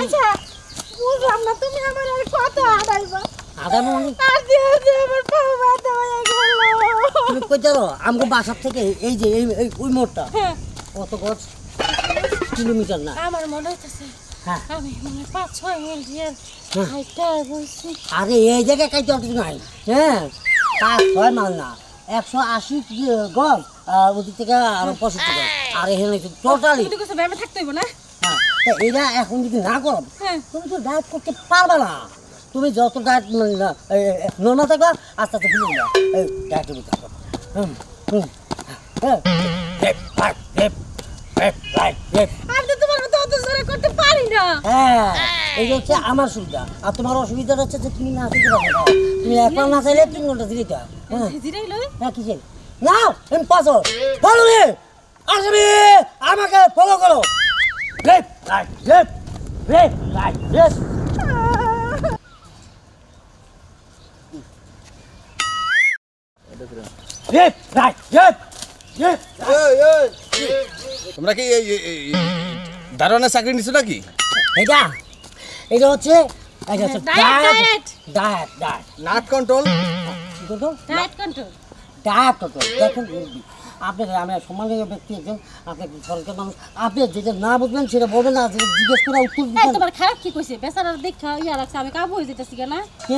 আচ্ছা বুঝলাম না তুমি আমার আর কত আড়াইবা আধা মানে? আর দিয়ে দিয়ে আমার পা ব্যথা হয়ে গেল। তুমি কই যাও? আমগো বাসার থেকে এই যে এই ওই মোড়টা। হ্যাঁ, কত গজ কিলোমিটার না। আমার মনে হইতেছে হ্যাঁ। হ্যাঁ। আরে এই জায়গায় কাইতে অত নাই হ্যাঁ পাঁচ ছয় মাল না। একশো আশি গজ ওদিক থেকে আরও পঁয়ষট্টি গজ আর এখানে টোটালি তুমি থাকতে হইব না? হ্যাঁ এখন যদি না করো হ্যাঁ। তুমি তো ডায়েট করতে পারবে না। তুমি যত ডায়েট নোনা থাকবা আস্তে আস্তে ভুলে যাবে। এই ডায়েটের ভিতরে হুম হুম হ্যাঁ হ্যাঁ এই! হচ্ছে আমার সুবিধা। আর তোমার অসুবিধাটা হচ্ছে যে তুমি না তুমি একবার না চাইলে তিন ঘণ্টা দিতে হ্যাঁ। জিরাই লই। হ্যাঁ কিসের নাও ইম্পসিবল ফলো মি আসবি আমাকে ফলো করো। Left right left left right left তোমরা কি দারোয়ানের চাকরি নিছো নাকি? এটা এটা হচ্ছে এটা হচ্ছে diet diet diet not control কি করতো ডায়েট কন্ট্রোল ডায়েট করতো দেখুন আপনাকে আমি সম্মানীয় ব্যক্তি একজন আপনাকে সরকার মানুষ আপনি যেটা না বুঝবেন সেটা বলবেন না যেটা জিজ্ঞেস করে উত্তর দিবেন। তোমার খারাপ কি কইছে? বেচারার দেখা ইয়া রাখছে আমি কাবু হয়ে যেতেছি কেন কে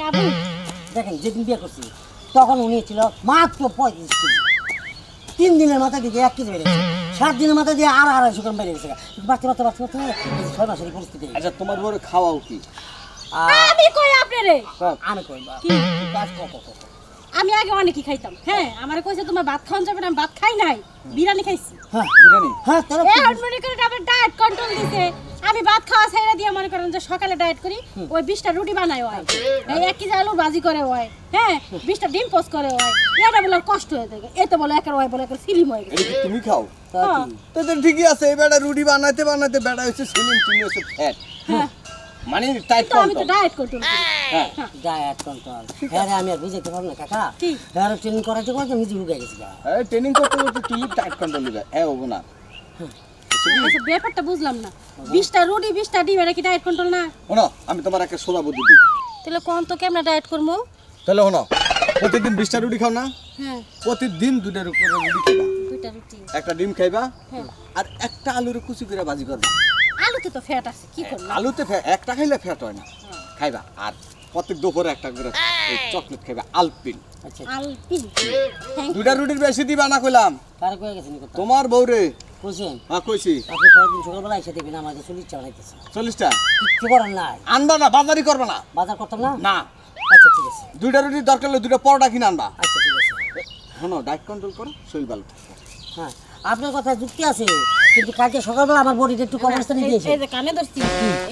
কাবু দেখেন যেদিন বিয়ে করছি তখন উনি ছিল মাত্র পঁয়ত্রিশ কেজি। তিন দিনের মাথা দিয়ে এক কেজি বেড়েছে। সাত দিনের মাথা দিয়ে আর আড়াইশো গ্রাম বেড়ে গেছে বাড়তে বাড়তে বাড়তে বাড়তে ছয় মাসের পরিস্থিতি। আচ্ছা তোমার বড় খাওয়াও কি? আমি কই আপনারে? আমি কই কি? কাজ কত কত আমি আগে অনেকই খাইতাম। হ্যাঁ আমার কইছে তোমার ভাত খাওয়ান যাবে না আমি ভাত খাই নাই বিরিয়ানি খাইছি। হ্যাঁ বিরিয়ানি। হ্যাঁ এখন মনে করেন আবার ডায়েট কন্ট্রোল দিছে। আমি ভাত খাওয়া ছেড়ে দিয়ে মনে করেন যে সকালে ডায়েট করি ওই বিশটা রুটি বানাই হয় এই এক কেজি আলু ভাজি করে হয় হ্যাঁ বিশটা ডিম পোস্ট করে হয় এটা বলে কষ্ট হয়ে থাকে। এতে বলে একের হয় বলে একের ফিলিম হয়ে গেছে। তুমি খাও হ্যাঁ। তো তো ঠিকই আছে এই বেটা রুটি বানাইতে বানাইতে বেটা হচ্ছে সিলিম তুমি হচ্ছে ফ্যাট হ্যাঁ। মানে টাইট তো আমি তো ডায়েট কন্ট্রোল হ্যাঁ ডায়েট কন্ট্রোল হ্যাঁ। আমি আর বুঝাইতে পারব না কাকা। কি? হ্যাঁ ট্রেনিং করাতে করাতে নিজে ঢুকে গেছি এই ট্রেনিং করতে করতে তুলি টাইট কন্ট্রোল হবে হ্যাঁ হব না আচ্ছা ব্যাপারটা বুঝলাম না। বিশটা রুটি বিশটা ডিম এটা কি ডায়েট কন্ট্রোল না? শোনো আমি তোমার একটা সোজা বুদ্ধি দিই। তাহলে কোন তো কেমন ডায়েট করব তাহলে শোনো প্রতিদিন বিশটা রুটি খাও না হ্যাঁ। প্রতিদিন উপরে রুটি খাইবা দুইটা রুটি। একটা ডিম খাইবা হ্যাঁ। আর একটা আলুর কুচি করে ভাজি করবা। আলুতে তো ফ্যাট আছে কি করব আলুতে একটা খাইলে ফ্যাট হয় না। খাইবা আর প্রত্যেক দুপুরে একটা করে চকলেট খাইবা আলপিন আচ্ছা আলপি দুটা রুটির বেশি দিবা না কইলাম। কারে কয়ে গেছেন কথা। তোমার বউরে? বুঝছেন হ্যাঁ কইছি। আপনি কয়েকদিন সকালবেলা এসে দেখবেন আমাদের চল্লিশ ইচ্ছা বানাইতেছে। চল্লিশটা? কিচ্ছু করার নাই। আনবা না বাজারি করবা না। বাজার করতাম না? না। আচ্ছা ঠিক আছে। দুইটা রুটির দরকার হলে দুইটা পরোটা কিনে আনবা। আচ্ছা ঠিক আছে। শোনো ডায়েট কন্ট্রোল করো শরীর ভালো হ্যাঁ আপনার কথা যুক্তি আছে। কিন্তু কালকে সকালবেলা আমার বডিটা একটু কবরস্থানে দিয়েছে এই যে কানে ধরছি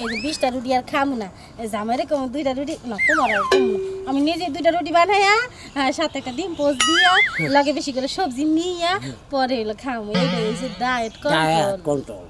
এই যে বিশটা রুটি আর খামু না। এই যে আমার এরকম দুইটা রুটি না তোমার আমি নিজে দুইটা রুটি বানাইয়া আর সাথে একটা ডিম পোস্ট দিয়া লাগে বেশি করে সবজি নিয়া পরে হলো খামু। এইটা যে ডায়েট ডায়েট কন্ট্রোল কন্ট্রোল